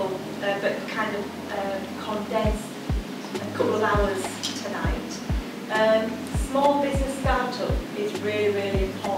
uh, but kind of uh, condensed a couple of hours tonight. Um, small business startup is really, really important